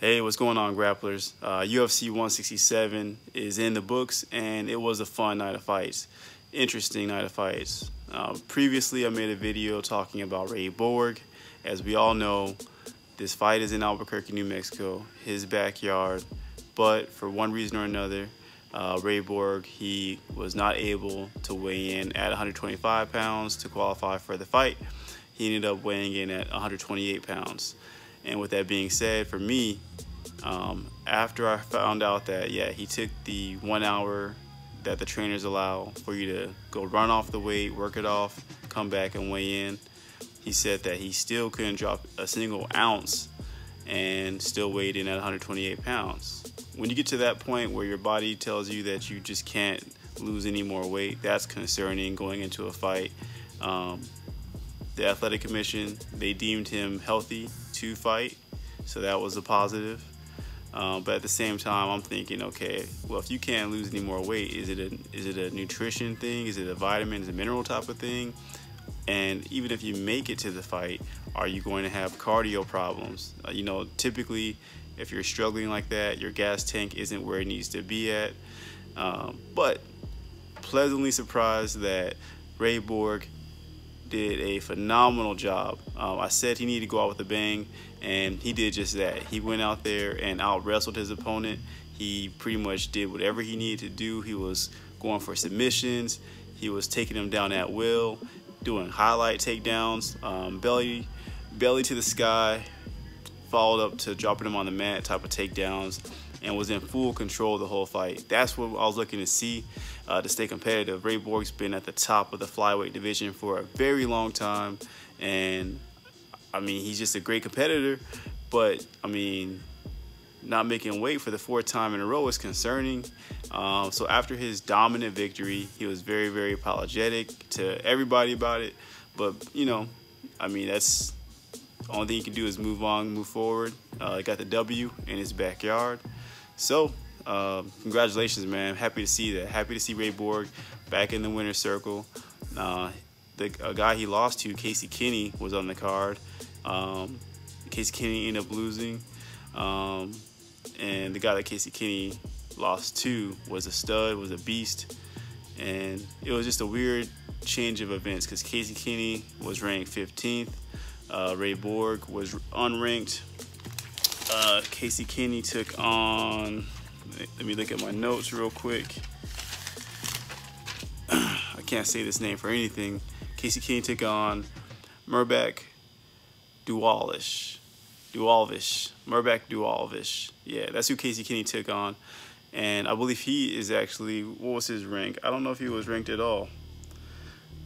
Hey, what's going on, grapplers? Uh, UFC 167 is in the books, and it was a fun night of fights. Interesting night of fights. Uh, previously, I made a video talking about Ray Borg. As we all know, this fight is in Albuquerque, New Mexico, his backyard. But for one reason or another, uh, Ray Borg, he was not able to weigh in at 125 pounds to qualify for the fight. He ended up weighing in at 128 pounds. And with that being said, for me, um, after I found out that, yeah, he took the one hour that the trainers allow for you to go run off the weight, work it off, come back and weigh in, he said that he still couldn't drop a single ounce and still weighed in at 128 pounds. When you get to that point where your body tells you that you just can't lose any more weight, that's concerning going into a fight. Um, the athletic commission they deemed him healthy to fight, so that was a positive. Um, but at the same time, I'm thinking, okay, well, if you can't lose any more weight, is it a is it a nutrition thing? Is it a vitamin? Is a mineral type of thing? And even if you make it to the fight, are you going to have cardio problems? Uh, you know, typically, if you're struggling like that, your gas tank isn't where it needs to be at. Um, but pleasantly surprised that Ray Borg did a phenomenal job. Um, I said he needed to go out with a bang, and he did just that. He went out there and out wrestled his opponent. He pretty much did whatever he needed to do. He was going for submissions. He was taking them down at will, doing highlight takedowns, um, belly, belly to the sky, followed up to dropping him on the mat type of takedowns and was in full control the whole fight. That's what I was looking to see uh, to stay competitive. Ray Borg's been at the top of the flyweight division for a very long time, and I mean he's just a great competitor. But I mean, not making weight for the fourth time in a row is concerning. Um, so after his dominant victory, he was very, very apologetic to everybody about it. But you know, I mean that's the only thing you can do is move on, move forward. Uh, got the W in his backyard. So, uh, congratulations, man. Happy to see that. Happy to see Ray Borg back in the winner's circle. Uh, the guy he lost to, Casey Kenney, was on the card. Um, Casey Kenney ended up losing. Um, and the guy that Casey Kenney lost to was a stud, was a beast. And it was just a weird change of events because Casey Kenney was ranked 15th. Uh, Ray Borg was unranked uh, Casey Kenney took on. Let me look at my notes real quick. I can't say this name for anything. Casey Kenney took on Merback Duwalish. Dualvish. Merback Dualvish. Yeah, that's who Casey Kenney took on. And I believe he is actually, what was his rank? I don't know if he was ranked at all.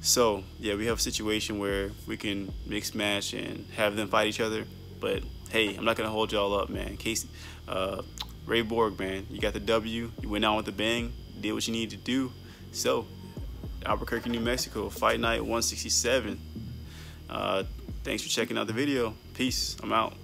So, yeah, we have a situation where we can mix match and have them fight each other. But hey, I'm not gonna hold y'all up, man. Casey, uh, Ray Borg, man, you got the W. You went out with a bang, did what you needed to do. So, Albuquerque, New Mexico, Fight Night 167. Uh, thanks for checking out the video. Peace. I'm out.